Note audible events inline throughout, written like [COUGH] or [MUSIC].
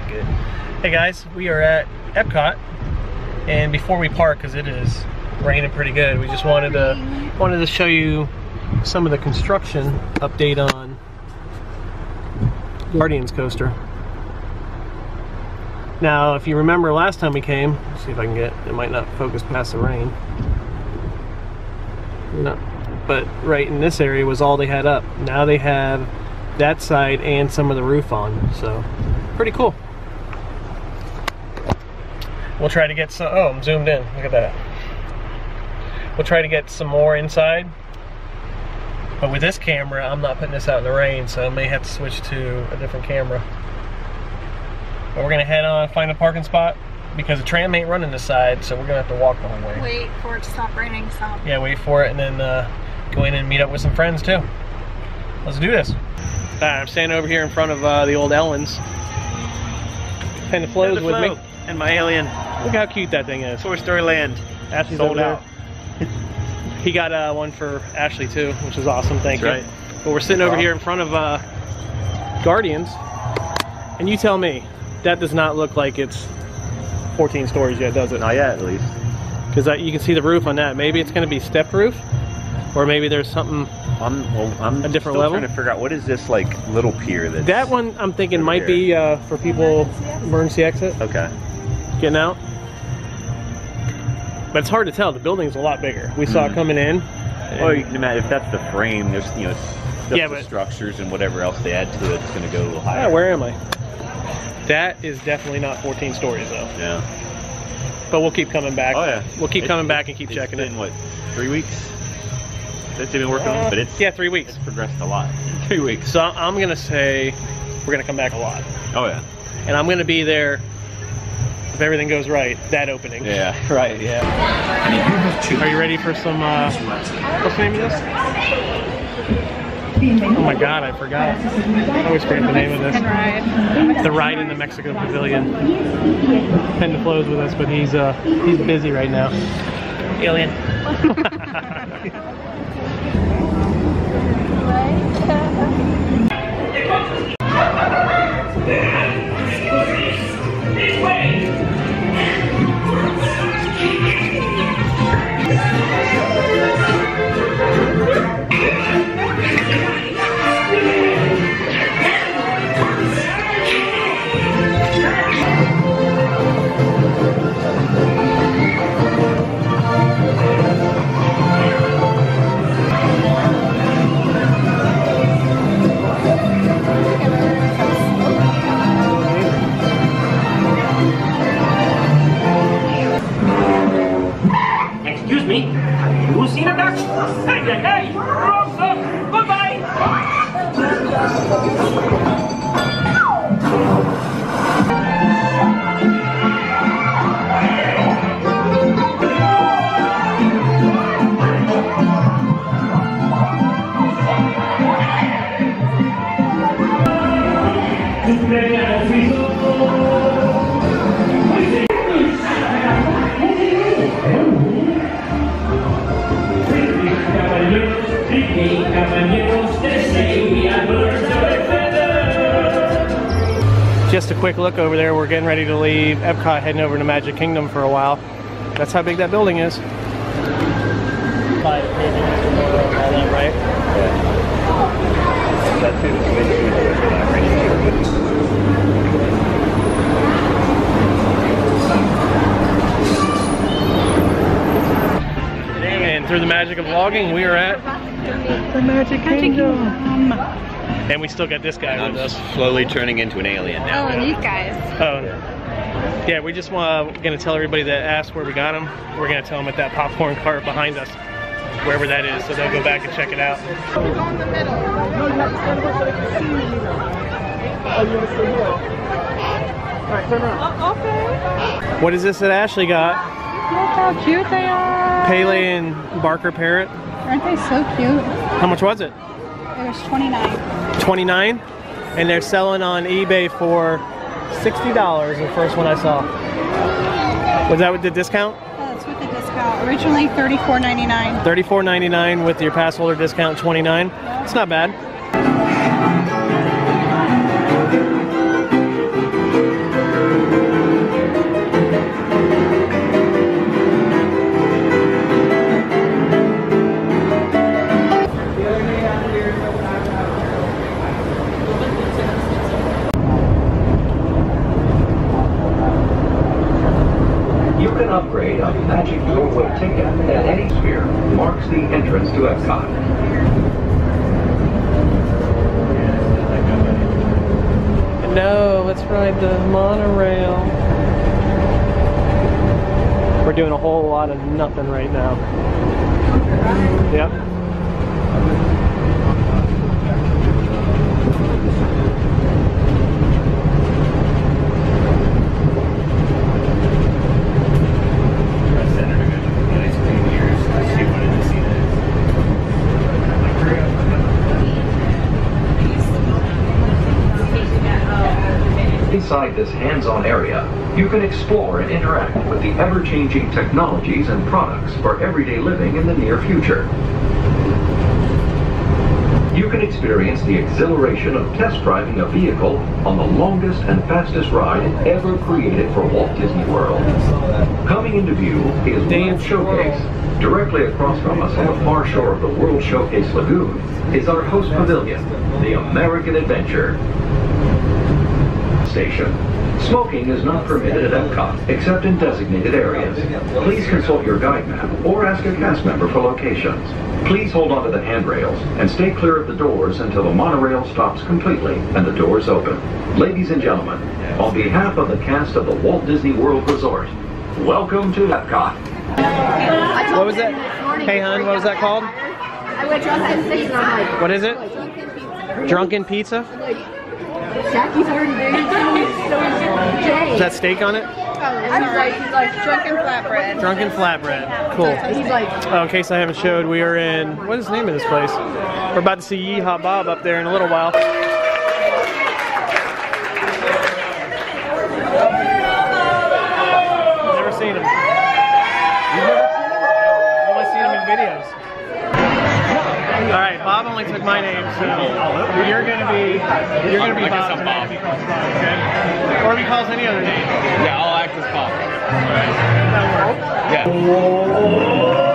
Good. Hey guys, we are at Epcot, and before we park, because it is raining pretty good, we just wanted to wanted to show you some of the construction update on Guardians Coaster. Now, if you remember last time we came, see if I can get it might not focus past the rain. No, but right in this area was all they had up. Now they have that side and some of the roof on, so pretty cool. We'll try to get some, oh, I'm zoomed in, look at that. We'll try to get some more inside. But with this camera, I'm not putting this out in the rain, so I may have to switch to a different camera. But we're gonna head on, find a parking spot, because the tram ain't running this side, so we're gonna have to walk the whole way. Wait for it to stop raining some. Yeah, wait for it, and then uh, go in and meet up with some friends too. Let's do this. All right, I'm standing over here in front of uh, the old Ellens. Kind of flows with me. And my alien Look how cute that thing is. Toy Story Land. Ashley's Sold out. [LAUGHS] He got uh, one for Ashley too, which is awesome. Thank That's you. right. But we're sitting over here in front of uh, Guardians, and you tell me that does not look like it's 14 stories yet, does it? Not yet, at least. Because you can see the roof on that. Maybe it's going to be step roof, or maybe there's something. I'm, well, I'm A different level? trying to figure out what is this like little pier that's That one I'm thinking might here. be uh, for people emergency exit Okay. Getting out. But it's hard to tell. The building's a lot bigger. We saw it Hmm. coming in. Well, you can imagine if that's the frame, there's you know Yeah, the but- structures and whatever else they add to it, it's going to go a little higher. Yeah, where am I? That is definitely not 14 stories though. Yeah. But we'll keep coming back. Oh yeah. We'll keep It- coming back and keep it's checking been, it. what three weeks? That they've been working on, Uh, it, but it's yeah, three weeks. it's progressed a lot in three weeks. So I'm gonna say we're gonna come back a lot, Oh yeah. and I'm gonna be there if everything goes right. That opening. Yeah. [LAUGHS] Right. Yeah. Are you ready for some? Uh, what's the name of this? Oh my God, I forgot. I always forget the name of this. ride. The ride in the Mexico Pavilion. Penn flows with us, but he's uh he's busy right now. Alien. [LAUGHS] [LAUGHS] quick look over there. We're getting ready to leave Epcot, heading over to Magic Kingdom for a while. That's how big that building is. And through the magic of vlogging, we are at the Magic Kingdom. And we still got this guy I'm with us. slowly turning into an alien Oh, now. and these guys. Oh, yeah. We just want to gonna tell everybody that asked where we got them. We're gonna tell them at that popcorn cart behind us, wherever that is, so they'll go back and check it out. What is this that Ashley got? Look how cute they are. Pele and Barker Parrot. Aren't they so cute? How much was it? It was 29. 29 and they're selling on eBay for $60 the first one I saw. Was that with the discount? It's with the discount. Originally $34.99. $34.99 with your pass holder discount 29. It's not bad. A whole lot of nothing right now. Yep. Inside this hands-on area, you can explore and interact with the ever-changing technologies and products for everyday living in the near future. You can experience the exhilaration of test driving a vehicle on the longest and fastest ride ever created for Walt Disney World. Coming into view is World Dance Showcase. Directly across from us on the far shore of the World Showcase Lagoon is our host pavilion, the American Adventure Station. Smoking is not permitted at Epcot except in designated areas. Please consult your guide map or ask a cast member for locations. Please hold onto the handrails and stay clear of the doors until the monorail stops completely and the doors open. Ladies and gentlemen, on behalf of the cast of the Walt Disney World Resort, welcome to Epcot. What was that? Hey, hon, what was that called? I went drunken station. What is it? Drunken pizza? Jackie's already there. So is Jay. Is that steak on it? Oh, sorry. He's like drunken flatbread. Drunken flatbread. Cool. He's like, Oh, in case I haven't showed, we are in, what is the name of this place? We're about to see YeHaa Bob up there in a little while. Never seen him. Bob took my name, so you're gonna be you're gonna be Bob. if he calls Bob, okay? Or he calls any other name. Yeah, I'll act as Bob. That works. Yeah.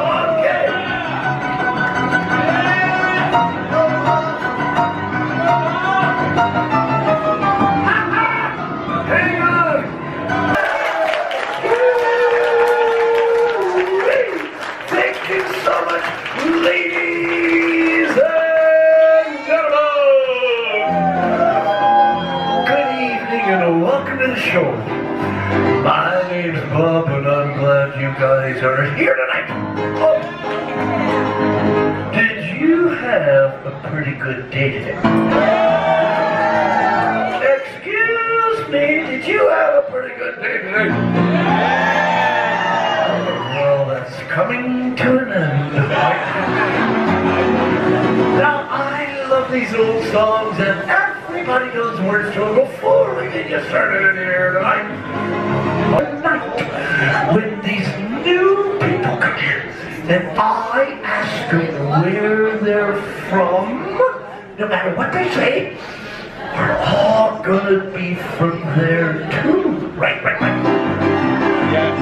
Are here tonight. Oh. Did you have a pretty good day today? Excuse me, did you have a pretty good day today? Well, that's coming to an end. Now, I love these old songs, and everybody knows words to them before we get you started in here tonight. Tonight, when in, and I ask them where they're from, no matter what they say, we're all gonna be from there too. Right, right, right. Yes.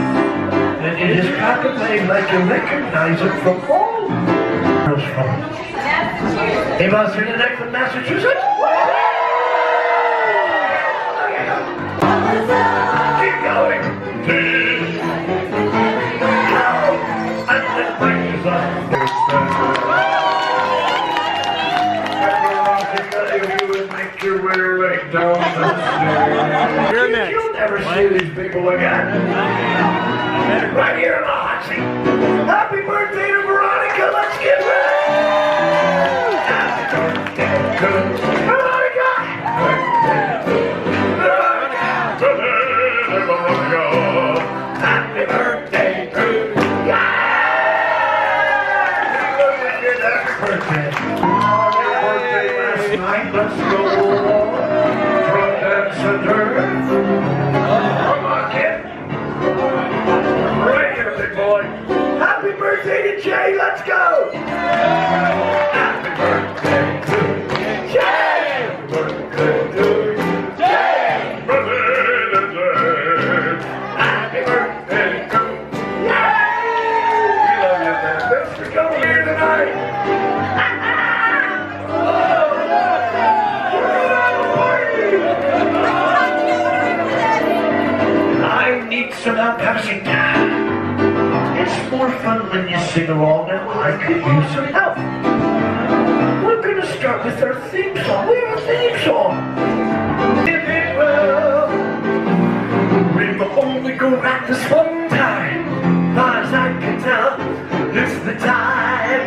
And it is just crack a like you recognize it from all. Where's from? Anybody seen the next from Massachusetts? See these people again. Right here in seat. Happy birthday to Veronica. Let's get ready. Happy birthday to for coming here tonight. I need some Pepsi. It's more fun when you sing along, and I could use some help. We're gonna start with our theme song. We have a theme song. If it will, we'll only go back this one time.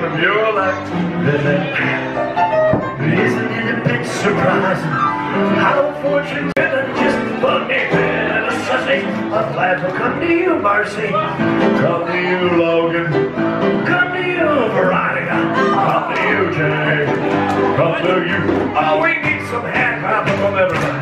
Of your life. Isn't it a bit surprising how fortune's been a just funny bit of sussy? I'm glad to come to you, Marcy. Come to you, Logan. Come to you, Veronica. Come to you, Jay. Come to you. Oh, we need some hand clapping from everybody.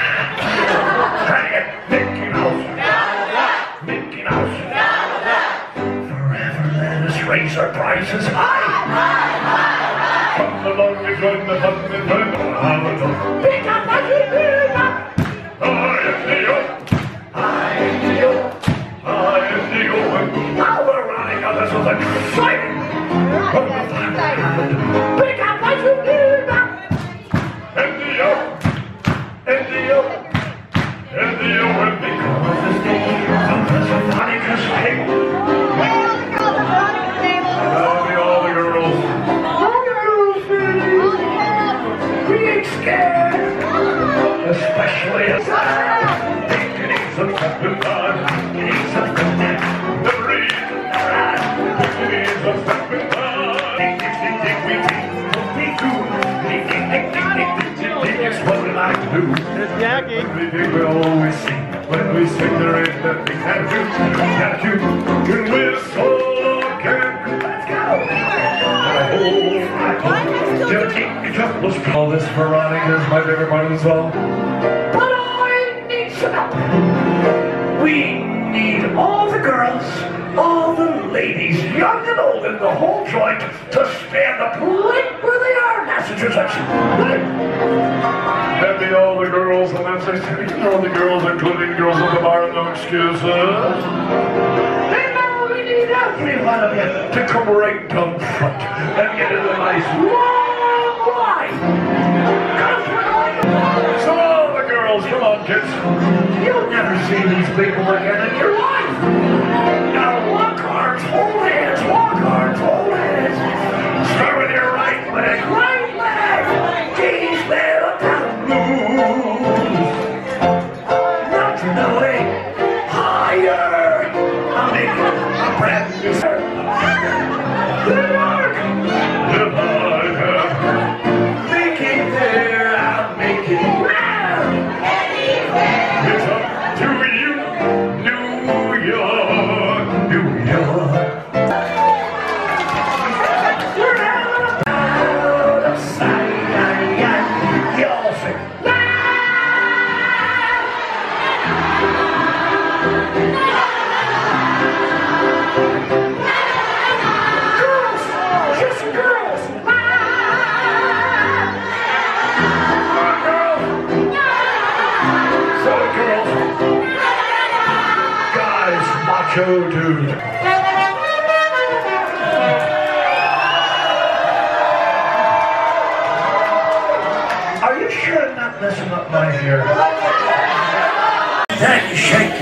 prices high. Come along and join the fun and join the fun. Pick up pick up. I am the oak. I am the oak. I am the oak. Now we're running out. This is ding, we always sing. When we sing, there ain't nothing can do. Can do. When Let's go. All this Veronica's my favorite part of the We need all the girls, all the ladies, young and old, in the whole joint to stand up right where they are, Massachusetts. Right? Maybe all the girls, and then say, all the girls, including girls at the bar, no excuses. And now we need every one of you to come right down front and get in a nice You'll never see these people again in your life.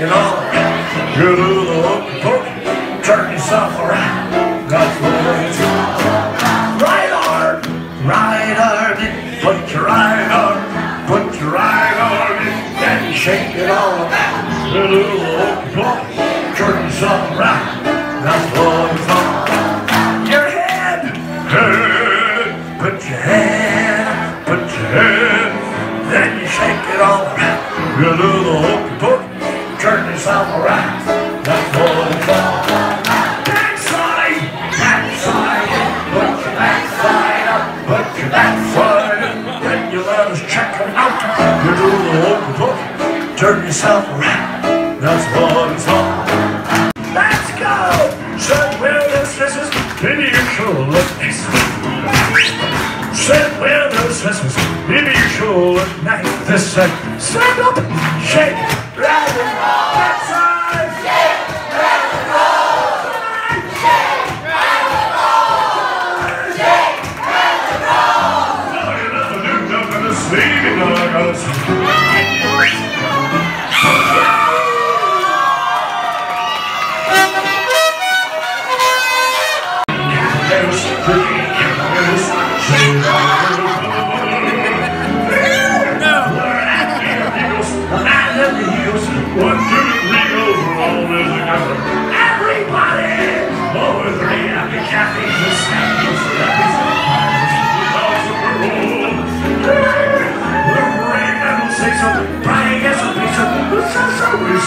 You off. You do the hokey pokey. Turn yourself around. What it's Right arm, right arm in. Put your right arm, put your right arm in. Then shake it all around. You do the hokey pokey. Turn yourself around. That's what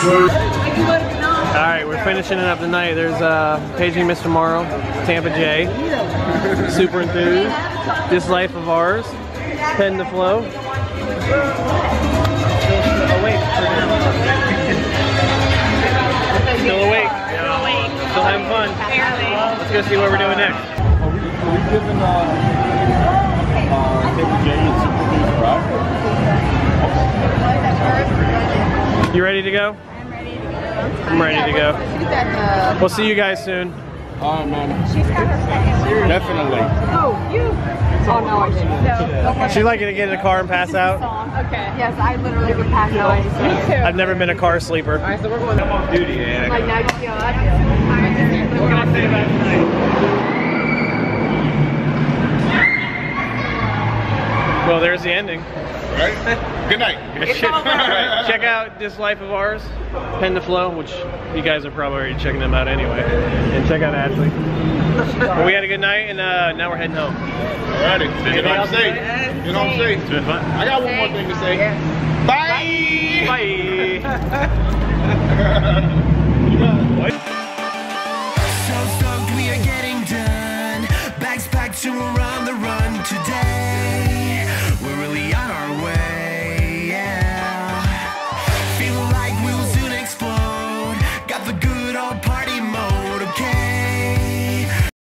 All right, we're finishing it up the night. There's uh, Paging Mr. Morrow, Tampa Jay, super enthused. This life of ours, Penn2Flo. Still awake. Still having fun. Let's go see what we're doing next. Are we, are we giving uh, uh, Tampa Super ride? You ready to go? I'm ready to go. I'm ready to go. She's at We'll see you guys soon. All right, man. She's got her second. Definitely. Oh, you. Oh no, I didn't. No. She like to get in the car and pass out. Okay. Yes, I literally would pass out. Me too. I've never been a car sleeper. All right, so we're going to off duty, man. Like now you feel that. Well, there's the ending. Right? Good night. check, [LAUGHS] check out this life of ours, Penn2Flo, which you guys are probably already checking them out anyway. And check out Ashley. But we had a good night, and uh, now we're heading home. Alrighty. Get home safe. Get home safe. It's been fun. I got one more thing to say. Bye. Bye. [LAUGHS] [LAUGHS] So stoked we are getting done. Bags packed to we're on the run today.